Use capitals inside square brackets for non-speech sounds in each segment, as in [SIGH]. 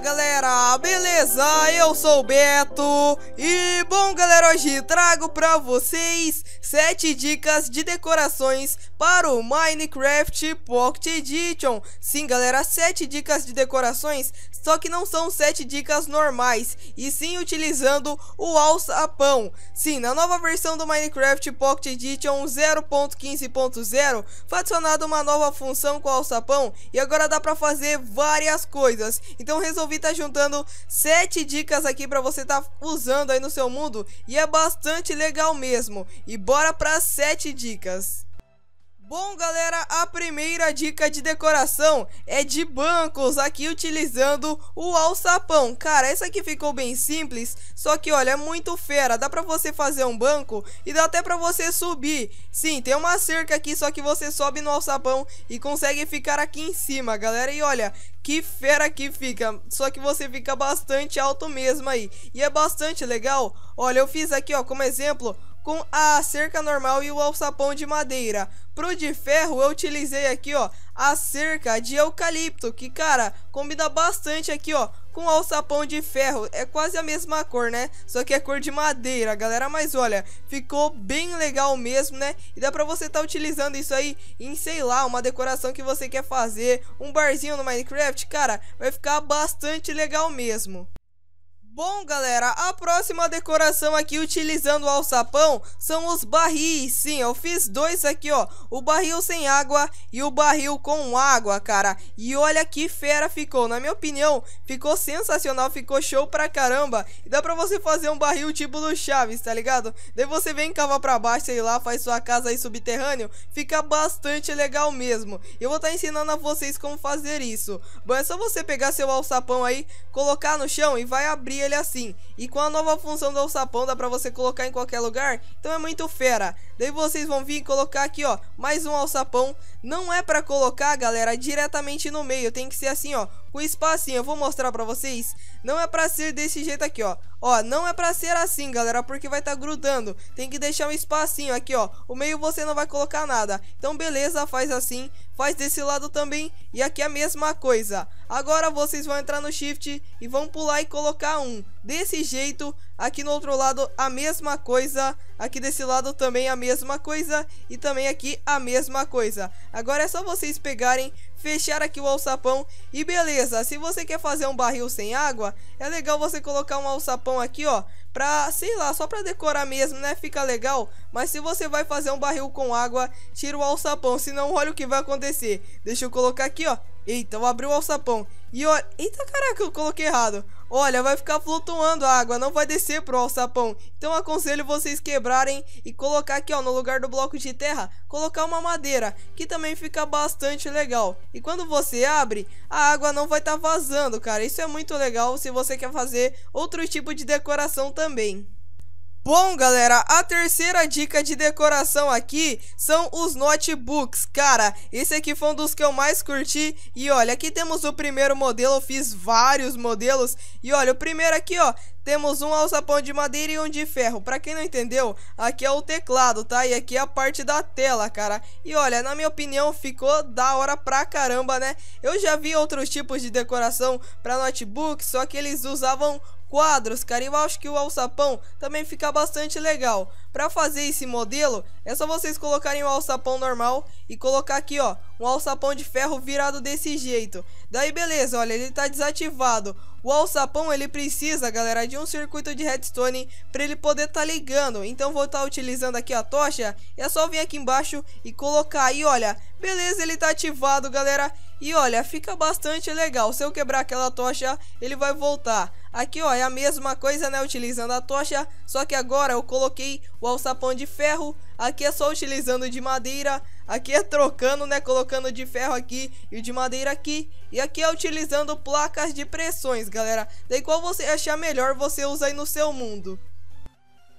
Galera, beleza? Eu sou o Beto e bom galera, hoje trago pra vocês 7 dicas de decorações para o Minecraft Pocket Edition. Sim galera, 7 dicas de decorações, só que não são 7 dicas normais e sim utilizando o alçapão. Sim, na nova versão do Minecraft Pocket Edition 0.15.0 foi adicionada uma nova função com o alçapão e agora dá pra fazer várias coisas. Então resolvi estar tá juntando sete dicas aqui para você estar tá usando aí no seu mundo e é bastante legal mesmo. E bora para sete dicas. Bom, galera, a primeira dica de decoração é de bancos, aqui utilizando o alçapão. Cara, essa aqui ficou bem simples, só que, olha, é muito fera. Dá pra você fazer um banco e dá até pra você subir. Sim, tem uma cerca aqui, só que você sobe no alçapão e consegue ficar aqui em cima, galera. E olha, que fera que fica, só que você fica bastante alto mesmo aí. E é bastante legal. Olha, eu fiz aqui, ó, como exemplo, com a cerca normal e o alçapão de madeira. Pro de ferro eu utilizei aqui, ó, a cerca de eucalipto, que cara, combina bastante aqui, ó, com o alçapão de ferro. É quase a mesma cor, né? Só que é cor de madeira, galera. Mas olha, ficou bem legal mesmo, né? E dá pra você tá utilizando isso aí em, sei lá, uma decoração que você quer fazer, um barzinho no Minecraft, cara, vai ficar bastante legal mesmo. Bom, galera, a próxima decoração aqui utilizando o alçapão são os barris. Sim, eu fiz dois aqui, ó. O barril sem água e o barril com água, cara. E olha que fera ficou. Na minha opinião, ficou sensacional, ficou show pra caramba. E dá pra você fazer um barril tipo do Chaves, tá ligado? Daí você vem cavar pra baixo, sei lá, faz sua casa aí subterrâneo. Fica bastante legal mesmo. Eu vou estar tá ensinando a vocês como fazer isso. Bom, é só você pegar seu alçapão aí, colocar no chão e vai abrir ele assim. E com a nova função do alçapão dá pra você colocar em qualquer lugar, então é muito fera. Daí vocês vão vir colocar aqui, ó, mais um alçapão. Não é pra colocar, galera, diretamente no meio, tem que ser assim, ó, com espacinho. Eu vou mostrar pra vocês. Não é pra ser desse jeito aqui, ó. Ó, não é pra ser assim, galera, porque vai tá grudando. Tem que deixar um espacinho aqui, ó. O meio você não vai colocar nada. Então, beleza, faz assim. Faz desse lado também. E aqui a mesma coisa. Agora vocês vão entrar no Shift e vão pular e colocar um. Desse jeito, aqui no outro lado a mesma coisa. Aqui desse lado também a mesma coisa. E também aqui a mesma coisa. Agora é só vocês pegarem, fechar aqui o alçapão e beleza. Se você quer fazer um barril sem água, é legal você colocar um alçapão aqui, ó, pra, sei lá, só pra decorar mesmo, né? Fica legal. Mas se você vai fazer um barril com água, tira o alçapão, senão olha o que vai acontecer. Deixa eu colocar aqui, ó. Eita, eu abri o alçapão. E olha, eita caraca, eu coloquei errado. Olha, vai ficar flutuando a água, não vai descer pro alçapão. Então aconselho vocês quebrarem e colocar aqui, ó, no lugar do bloco de terra, colocar uma madeira, que também fica bastante legal. E quando você abre, a água não vai estar tá vazando, cara. Isso é muito legal se você quer fazer outro tipo de decoração também. Bom, galera, a terceira dica de decoração aqui são os notebooks. Cara, esse aqui foi um dos que eu mais curti. E olha, aqui temos o primeiro modelo, eu fiz vários modelos. E olha, o primeiro aqui, ó, temos um alçapão de madeira e um de ferro. Pra quem não entendeu, aqui é o teclado, tá? E aqui é a parte da tela, cara. E olha, na minha opinião, ficou da hora pra caramba, né? Eu já vi outros tipos de decoração pra notebook, só que eles usavam quadros, cara. Eu acho que o alçapão também fica bastante legal. Para fazer esse modelo, é só vocês colocarem o alçapão normal e colocar aqui, ó, um alçapão de ferro virado desse jeito. Daí beleza, olha, ele tá desativado. O alçapão ele precisa, galera, de um circuito de redstone para ele poder tá ligando. Então vou estar tá utilizando aqui a tocha. É só vir aqui embaixo e colocar aí, olha. Beleza, ele tá ativado, galera. E olha, fica bastante legal. Se eu quebrar aquela tocha, ele vai voltar. Aqui, ó, é a mesma coisa, né? Utilizando a tocha. Só que agora eu coloquei o alçapão de ferro. Aqui é só utilizando de madeira. Aqui é trocando, né? Colocando de ferro aqui e de madeira aqui. E aqui é utilizando placas de pressões, galera. Daí qual você achar melhor, você usa aí no seu mundo.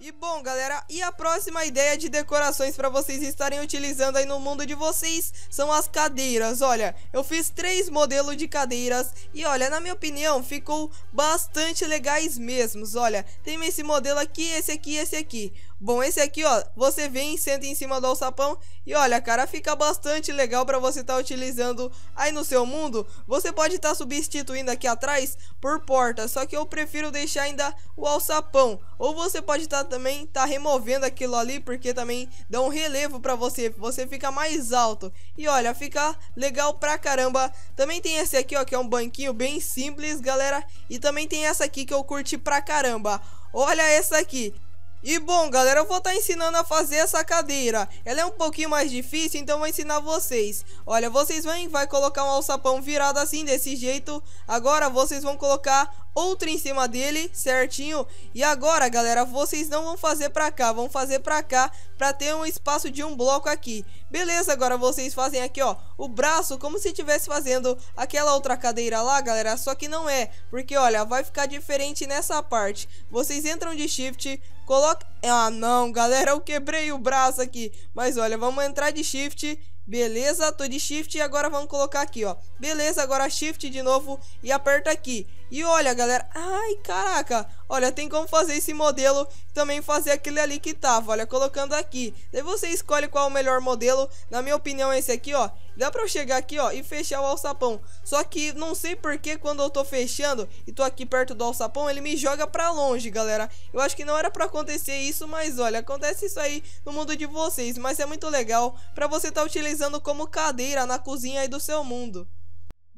E bom, galera, e a próxima ideia de decorações para vocês estarem utilizando aí no mundo de vocês são as cadeiras. Olha, eu fiz três modelos de cadeiras e olha, na minha opinião, ficou bastante legais mesmos. Olha, tem esse modelo aqui, esse aqui, esse aqui. Bom, esse aqui, ó, você vem, senta em cima do alçapão e olha, cara, fica bastante legal para você estar tá utilizando aí no seu mundo. Você pode estar tá substituindo aqui atrás por porta, só que eu prefiro deixar ainda o alçapão. Ou você pode estar tá, também tá removendo aquilo ali, porque também dá um relevo para você, você fica mais alto. E olha, fica legal pra caramba. Também tem esse aqui, ó, que é um banquinho bem simples, galera. E também tem essa aqui que eu curti pra caramba. Olha essa aqui. E bom, galera, eu vou estar tá ensinando a fazer essa cadeira. Ela é um pouquinho mais difícil, então vou ensinar vocês. Olha, vocês vão vai colocar um alçapão virado assim, desse jeito. Agora vocês vão colocar outro em cima dele, certinho. E agora, galera, vocês não vão fazer pra cá, vão fazer pra cá, pra ter um espaço de um bloco aqui. Beleza, agora vocês fazem aqui, ó, o braço como se estivesse fazendo aquela outra cadeira lá, galera. Só que não é, porque, olha, vai ficar diferente nessa parte. Vocês entram de shift, coloca... Ah, não, galera, eu quebrei o braço aqui. Mas, olha, vamos entrar de shift Beleza, tô de shift e agora vamos colocar aqui, ó. Beleza, agora shift de novo e aperta aqui. E olha, galera, ai, caraca, olha, tem como fazer esse modelo também fazer aquele ali que tava, olha, colocando aqui. Daí você escolhe qual é o melhor modelo, na minha opinião esse aqui, ó. Dá pra eu chegar aqui, ó, e fechar o alçapão. Só que não sei porque quando eu tô fechando e tô aqui perto do alçapão, ele me joga pra longe, galera. Eu acho que não era pra acontecer isso, mas olha, acontece isso aí no mundo de vocês. Mas é muito legal pra você tá utilizando como cadeira na cozinha aí do seu mundo.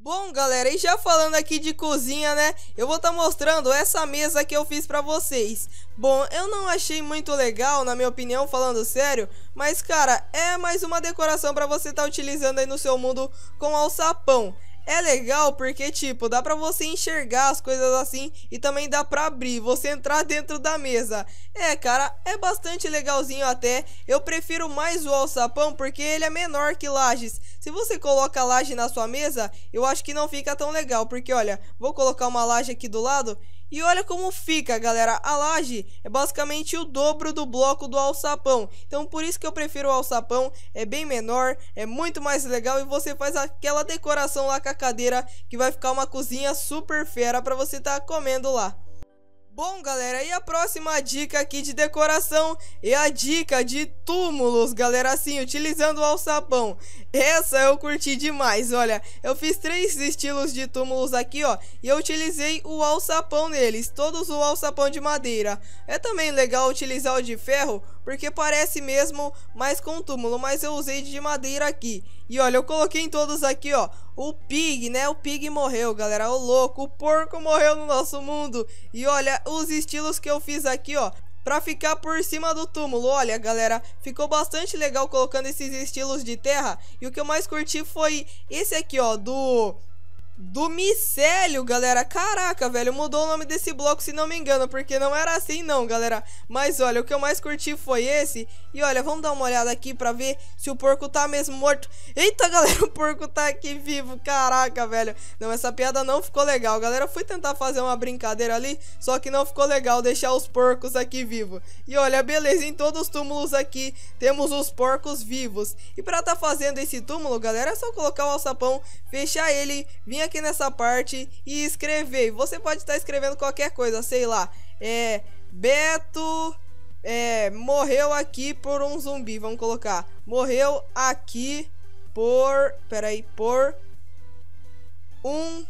Bom, galera, e já falando aqui de cozinha, né? Eu vou estar tá mostrando essa mesa que eu fiz pra vocês. Bom, eu não achei muito legal, na minha opinião, falando sério. Mas, cara, é mais uma decoração pra você estar tá utilizando aí no seu mundo com alçapão. É legal porque, tipo, dá pra você enxergar as coisas assim e também dá pra abrir, você entrar dentro da mesa. É, cara, é bastante legalzinho até. Eu prefiro mais o alçapão porque ele é menor que lajes. Se você coloca laje na sua mesa, eu acho que não fica tão legal, porque olha, vou colocar uma laje aqui do lado e olha como fica, galera. A laje é basicamente o dobro do bloco do alçapão. Então por isso que eu prefiro o alçapão. É bem menor, é muito mais legal e você faz aquela decoração lá com a cadeira que vai ficar uma cozinha super fera para você estar tá comendo lá. Bom, galera, e a próxima dica aqui de decoração é a dica de túmulos, galera, assim, utilizando o alçapão. Essa eu curti demais, olha, eu fiz três estilos de túmulos aqui, ó, e eu utilizei o alçapão neles, todos o alçapão de madeira. É também legal utilizar o de ferro, porque parece mesmo mais com túmulo, mas eu usei de madeira aqui. E olha, eu coloquei em todos aqui, ó, o pig, né? O pig morreu, galera, o louco, o porco morreu no nosso mundo. E olha, os estilos que eu fiz aqui, ó, Pra ficar por cima do túmulo, olha galera, ficou bastante legal colocando esses estilos de terra E o que eu mais curti foi esse aqui ó, do do micélio, galera. Caraca, velho, mudou o nome desse bloco, se não me engano, porque não era assim não, galera. Mas olha, o que eu mais curti foi esse. E olha, vamos dar uma olhada aqui pra ver se o porco tá mesmo morto. Eita, [LAUGHS] galera, o porco tá aqui vivo. Caraca, velho. Não, essa piada não ficou legal, galera. Eu fui tentar fazer uma brincadeira ali, só que não ficou legal deixar os porcos aqui vivos. E olha, beleza, em todos os túmulos aqui temos os porcos vivos. E pra tá fazendo esse túmulo, galera, é só colocar o alçapão, fechar ele, vir aqui aqui nessa parte e escrever. Você pode estar escrevendo qualquer coisa, sei lá. É. Beto. É, morreu aqui por um zumbi. Vamos colocar. Morreu aqui por. Peraí, por. Um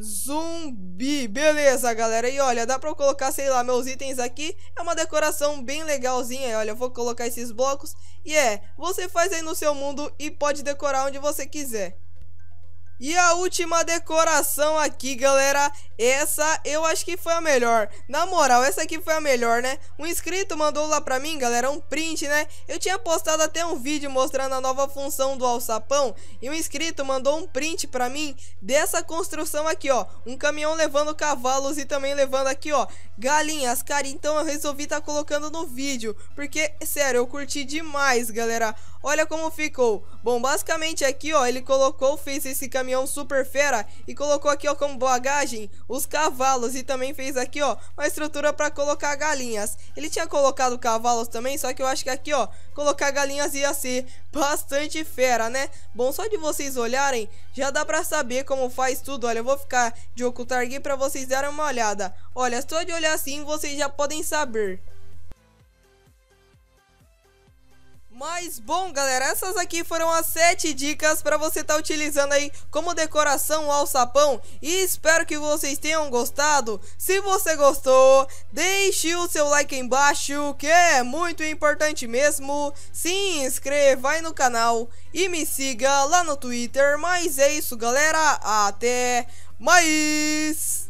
zumbi. Beleza, galera. E olha, dá pra eu colocar, sei lá, meus itens aqui. É uma decoração bem legalzinha. Olha, eu vou colocar esses blocos. E é, você faz aí no seu mundo e pode decorar onde você quiser. E a última decoração aqui, galera, essa eu acho que foi a melhor. Na moral, essa aqui foi a melhor, né? Um inscrito mandou lá pra mim, galera, um print, né? Eu tinha postado até um vídeo mostrando a nova função do alçapão. E um inscrito mandou um print pra mim dessa construção aqui, ó. Um caminhão levando cavalos e também levando aqui, ó, galinhas. Cara, então eu resolvi tá colocando no vídeo. Porque, sério, eu curti demais, galera. Olha como ficou. Bom, basicamente aqui, ó, ele colocou, fez esse caminhão super fera e colocou aqui, ó, como bagagem os cavalos e também fez aqui, ó, uma estrutura para colocar galinhas. Ele tinha colocado cavalos também, só que eu acho que aqui, ó, colocar galinhas ia ser [LAUGHS] bastante fera, né? Bom, só de vocês olharem, já dá pra saber como faz tudo. Olha, eu vou ficar de ocultar aqui pra vocês darem uma olhada. Olha, só de olhar assim, vocês já podem saber. Mas bom, galera, essas aqui foram as 7 dicas para você estar tá utilizando aí como decoração o alçapão e espero que vocês tenham gostado. Se você gostou, deixe o seu like embaixo, que é muito importante mesmo. Se inscreva aí no canal e me siga lá no Twitter. Mas é isso, galera. Até mais!